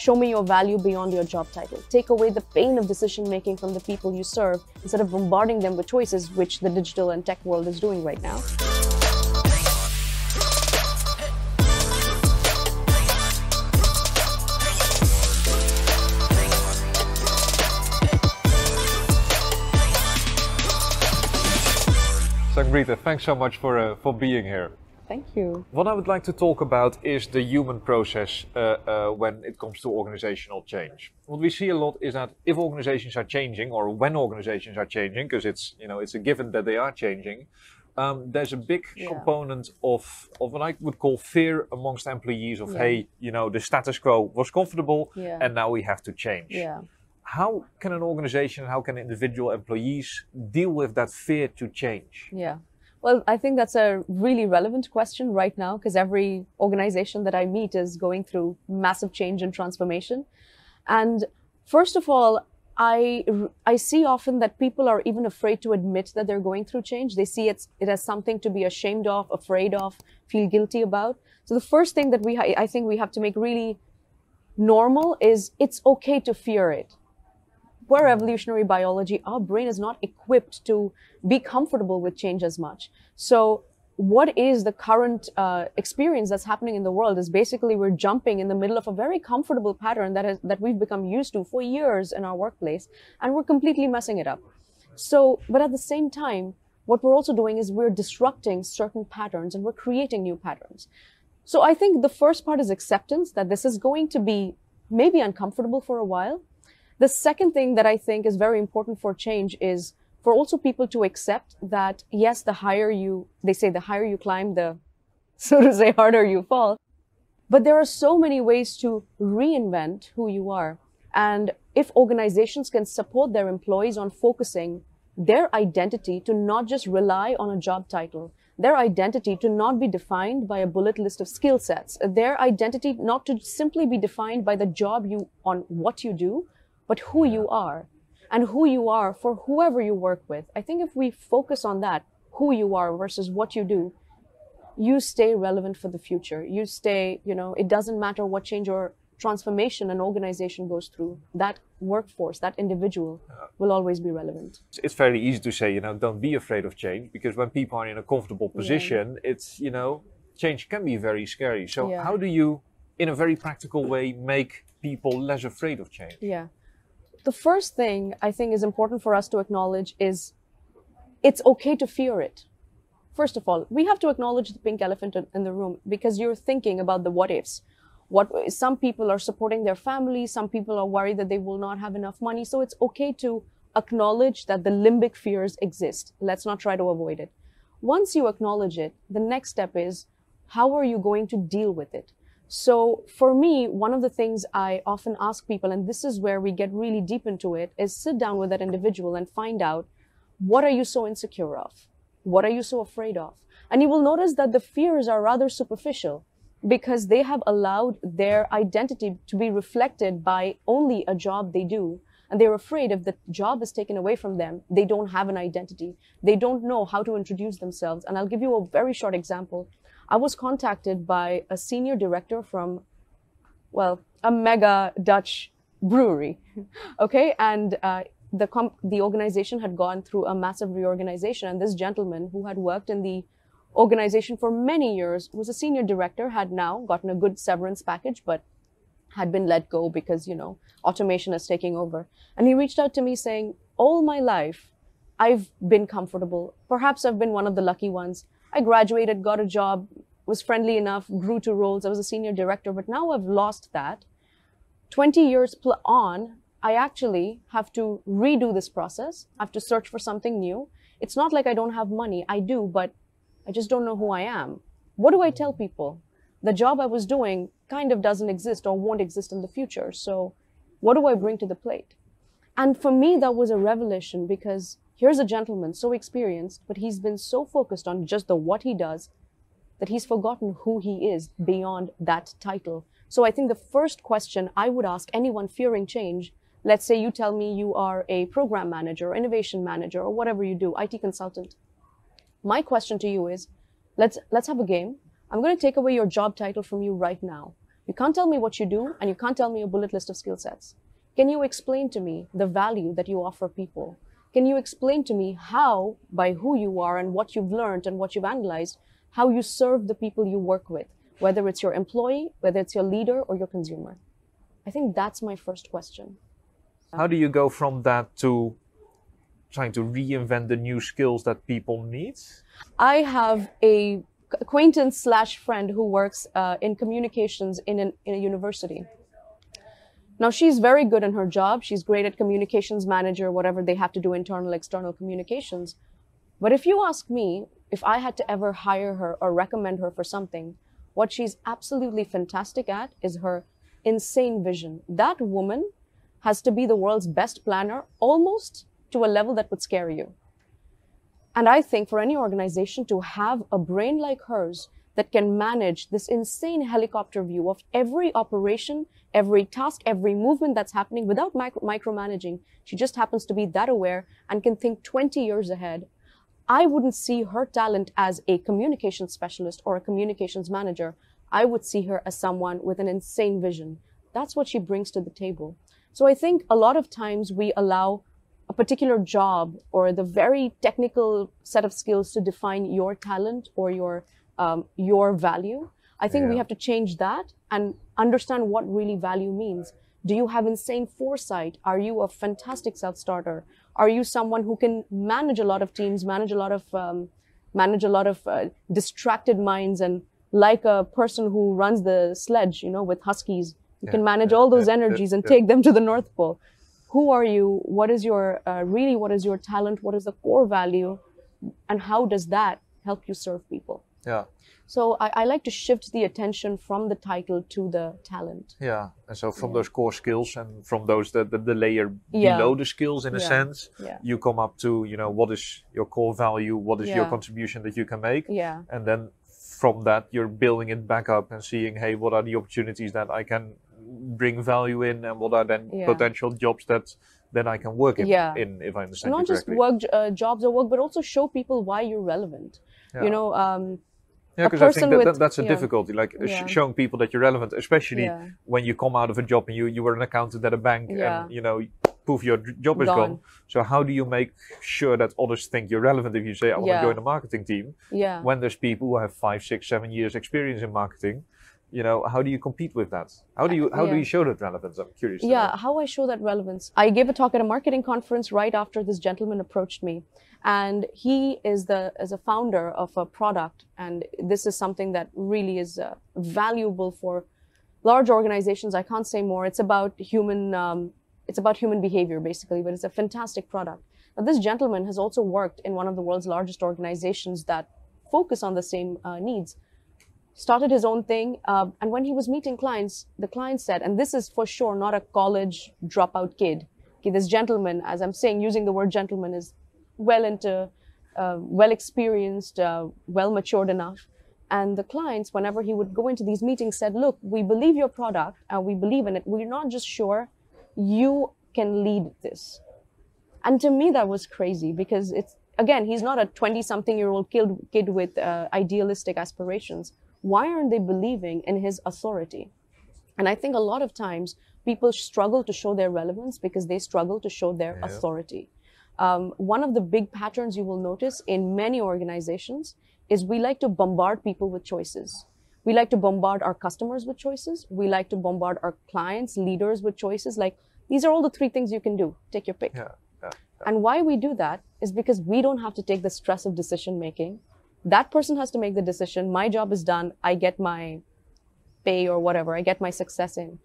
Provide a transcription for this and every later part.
Show me your value beyond your job title. Take away the pain of decision making from the people you serve instead of bombarding them with choices, which the digital and tech world is doing right now. Sangbreeta, thanks so much for, uh, for being here. Thank you. What I would like to talk about is the human process uh, uh, when it comes to organizational change. What we see a lot is that if organizations are changing, or when organizations are changing, because it's you know it's a given that they are changing, um, there's a big Yeah. component of of what I would call fear amongst employees of Yeah. hey, you know, the status quo was comfortable, Yeah. and now we have to change. Yeah. How can an organization, how can individual employees deal with that fear to change? Yeah. Well, I think that's a really relevant question right now because every organization that I meet is going through massive change and transformation. And first of all, I, I see often that people are even afraid to admit that they're going through change. They see it's, it as something to be ashamed of, afraid of, feel guilty about. So the first thing that we, I think we have to make really normal is it's okay to fear it we're evolutionary biology, our brain is not equipped to be comfortable with change as much. So, what is the current uh, experience that's happening in the world is basically we're jumping in the middle of a very comfortable pattern that, is, that we've become used to for years in our workplace, and we're completely messing it up. So, but at the same time, what we're also doing is we're disrupting certain patterns and we're creating new patterns. So, I think the first part is acceptance that this is going to be maybe uncomfortable for a while, the second thing that I think is very important for change is for also people to accept that yes, the higher you, they say the higher you climb, the, so to say, harder you fall. But there are so many ways to reinvent who you are. And if organizations can support their employees on focusing their identity to not just rely on a job title, their identity to not be defined by a bullet list of skill sets, their identity not to simply be defined by the job you, on what you do, but who you are and who you are for whoever you work with. I think if we focus on that, who you are versus what you do, you stay relevant for the future. You stay, you know, it doesn't matter what change or transformation an organization goes through. That workforce, that individual will always be relevant. It's very easy to say, you know, don't be afraid of change because when people are in a comfortable position, it's, you know, change can be very scary. So, Yeah. how do you, in a very practical way, make people less afraid of change? Yeah. The first thing I think is important for us to acknowledge is it's okay to fear it. First of all, we have to acknowledge the pink elephant in- the room because you're thinking about the what ifs. What some people are supporting their families, some people are worried that they will not have enough money. So it's okay to acknowledge that the limbic fears exist. Let's not try to avoid it. Once you acknowledge it, the next step is how are you going to deal with it? So for me, one of the things I often ask people, and this is where we get really deep into it, is sit down with that individual and find out what are you so insecure of? What are you so afraid of? And you will notice that the fears are rather superficial because they have allowed their identity to be reflected by only a job they do. And they're afraid if the job is taken away from them, they don't have an identity. They don't know how to introduce themselves. And I'll give you a very short example. I was contacted by a senior director from, well, a mega Dutch brewery. okay. And uh, the, the organization had gone through a massive reorganization. And this gentleman who had worked in the organization for many years was a senior director, had now gotten a good severance package, but had been let go because, you know, automation is taking over. And he reached out to me saying, All my life, I've been comfortable. Perhaps I've been one of the lucky ones. I graduated, got a job, was friendly enough, grew to roles. I was a senior director, but now I've lost that. 20 years pl- on, I actually have to redo this process. I have to search for something new. It's not like I don't have money. I do, but I just don't know who I am. What do I tell people? The job I was doing kind of doesn't exist or won't exist in the future. So, what do I bring to the plate? And for me, that was a revelation because here's a gentleman so experienced, but he's been so focused on just the what he does that he's forgotten who he is beyond that title. So I think the first question I would ask anyone fearing change, let's say you tell me you are a program manager, innovation manager, or whatever you do, IT consultant. My question to you is, let's let's have a game. I'm going to take away your job title from you right now. You can't tell me what you do, and you can't tell me a bullet list of skill sets. Can you explain to me the value that you offer people? Can you explain to me how, by who you are and what you've learned and what you've analyzed, how you serve the people you work with, whether it's your employee, whether it's your leader or your consumer? I think that's my first question. How do you go from that to trying to reinvent the new skills that people need? I have a acquaintance slash friend who works uh, in communications in, an, in a university. Now she's very good in her job. She's great at communications manager, whatever they have to do, internal, external communications. But if you ask me if I had to ever hire her or recommend her for something, what she's absolutely fantastic at is her insane vision. That woman has to be the world's best planner almost to a level that would scare you. And I think for any organization to have a brain like hers that can manage this insane helicopter view of every operation, every task, every movement that's happening without micro- micromanaging, she just happens to be that aware and can think 20 years ahead. I wouldn't see her talent as a communications specialist or a communications manager. I would see her as someone with an insane vision. That's what she brings to the table. So I think a lot of times we allow a particular job or the very technical set of skills to define your talent or your um, your value. I think we have to change that and understand what really value means. Do you have insane foresight? Are you a fantastic self-starter? Are you someone who can manage a lot of teams, manage a lot of um, manage a lot of uh, distracted minds, and like a person who runs the sledge, you know, with huskies, you Yeah, can manage yeah, all those yeah, yeah, energies and yeah. take them to the North Pole. Who are you? What is your uh, really? What is your talent? What is the core value? And how does that help you serve people? Yeah. So I, I like to shift the attention from the title to the talent. Yeah, and so from Yeah. those core skills and from those the, the, the layer Yeah. below the skills in a sense, Yeah. you come up to you know what is your core value, what is your contribution that you can make, Yeah. and then from that you're building it back up and seeing hey what are the opportunities that I can bring value in and what are then Yeah. potential jobs that then I can work in, Yeah. in if I understand Not just work uh, jobs or work, but also show people why you're relevant. Yeah. You know, um, Yeah, because I think that, that that's a yeah. difficulty, like uh, sh- showing people that you're relevant, especially Yeah. when you come out of a job and you, you were an accountant at a bank Yeah. and you know, poof, your job is gone. Gone. So how do you make sure that others think you're relevant if you say I want Yeah. to join a marketing team yeah. when there's people who have five, six, seven years experience in marketing? You know, how do you compete with that? How do you how do you show that relevance? I'm curious. Yeah, how I show that relevance. I gave a talk at a marketing conference right after this gentleman approached me. And he is the is a founder of a product, and this is something that really is uh, valuable for large organizations. I can't say more. It's about human um, it's about human behavior basically, but it's a fantastic product. Now, this gentleman has also worked in one of the world's largest organizations that focus on the same uh, needs started his own thing. Uh, and when he was meeting clients, the client said, and this is for sure not a college dropout kid. Okay, this gentleman, as I'm saying, using the word gentleman, is well into, uh, well experienced, uh, well matured enough. And the clients, whenever he would go into these meetings, said, Look, we believe your product and we believe in it. We're not just sure you can lead this. And to me, that was crazy because it's, again, he's not a 20 something year old kid, kid with uh, idealistic aspirations. Why aren't they believing in his authority? And I think a lot of times people struggle to show their relevance because they struggle to show their Yeah. authority. Um, one of the big patterns you will notice in many organizations is we like to bombard people with choices. We like to bombard our customers with choices. We like to bombard our clients, leaders with choices. Like, these are all the three things you can do. Take your pick. Yeah, yeah, And why we do that is because we don't have to take the stress of decision making. That person has to make the decision. My job is done. I get my pay or whatever. I get my success in.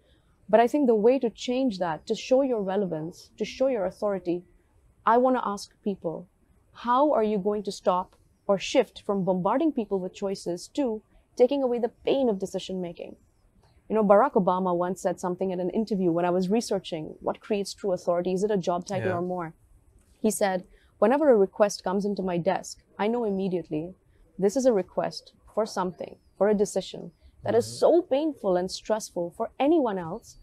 But I think the way to change that, to show your relevance, to show your authority, I want to ask people, how are you going to stop or shift from bombarding people with choices to taking away the pain of decision making? You know, Barack Obama once said something in an interview when I was researching what creates true authority. Is it a job title Yeah. or more? He said, Whenever a request comes into my desk, I know immediately this is a request for something, for a decision that is mm-hmm. so painful and stressful for anyone else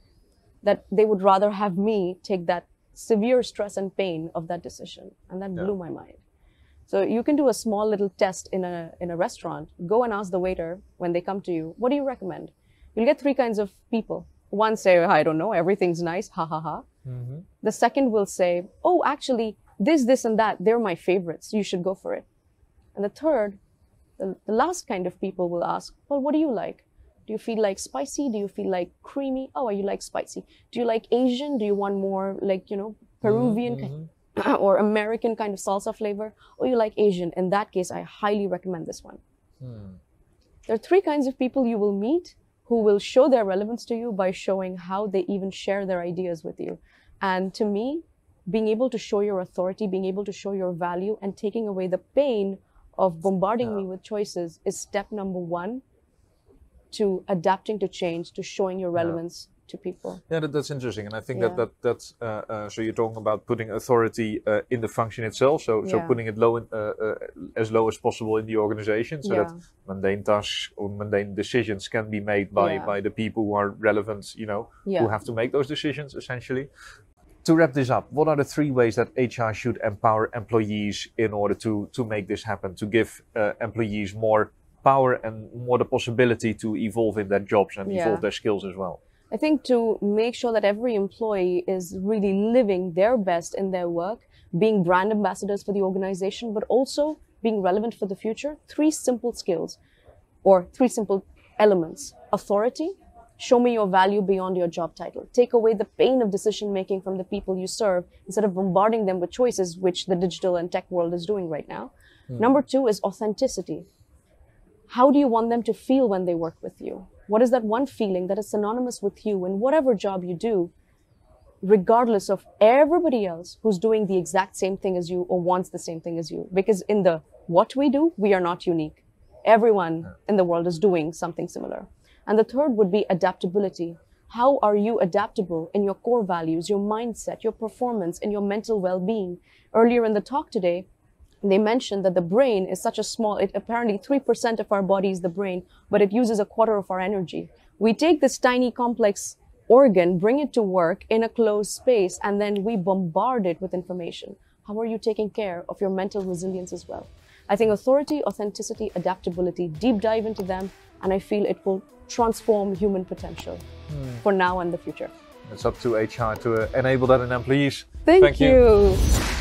that they would rather have me take that severe stress and pain of that decision. And that Yeah. blew my mind. So you can do a small little test in a in a restaurant. Go and ask the waiter when they come to you, what do you recommend? you'll get three kinds of people. One say, I don't know, everything's nice, ha ha ha. Mm-hmm. The second will say, oh, actually, this, this, and that, they're my favorites. You should go for it. And the third, the, the last kind of people will ask, well, what do you like? Do you feel like spicy? Do you feel like creamy? Oh, you like spicy. Do you like Asian? Do you want more like, you know, Peruvian kind, mm-hmm, mm-hmm. or American kind of salsa flavor? Or you like Asian? In that case, I highly recommend this one. Hmm. There are three kinds of people you will meet who will show their relevance to you by showing how they even share their ideas with you. And to me, being able to show your authority, being able to show your value, and taking away the pain of bombarding me with choices is step number one to adapting to change, to showing your relevance to people. Yeah, that, that's interesting, and I think Yeah. that that that's uh, uh, so you're talking about putting authority uh, in the function itself. So so Yeah. putting it low in, uh, uh, as low as possible in the organization, so that Yeah. mundane tasks or mundane decisions can be made by Yeah. by the people who are relevant. You know, who have to make those decisions essentially. To wrap this up, what are the three ways that HR should empower employees in order to to make this happen? To give uh, employees more power and more the possibility to evolve in their jobs and Yeah. evolve their skills as well. I think to make sure that every employee is really living their best in their work, being brand ambassadors for the organization, but also being relevant for the future, three simple skills or three simple elements authority, show me your value beyond your job title, take away the pain of decision making from the people you serve instead of bombarding them with choices, which the digital and tech world is doing right now. Hmm. Number two is authenticity. How do you want them to feel when they work with you? What is that one feeling that is synonymous with you in whatever job you do, regardless of everybody else who's doing the exact same thing as you or wants the same thing as you? Because in the what we do, we are not unique. Everyone in the world is doing something similar. And the third would be adaptability. How are you adaptable in your core values, your mindset, your performance, and your mental well being? Earlier in the talk today, they mentioned that the brain is such a small it apparently 3% of our body is the brain but it uses a quarter of our energy we take this tiny complex organ bring it to work in a closed space and then we bombard it with information how are you taking care of your mental resilience as well i think authority authenticity adaptability deep dive into them and i feel it will transform human potential for now and the future It's up to HR to uh, enable that in employees. thank, Thank you. you.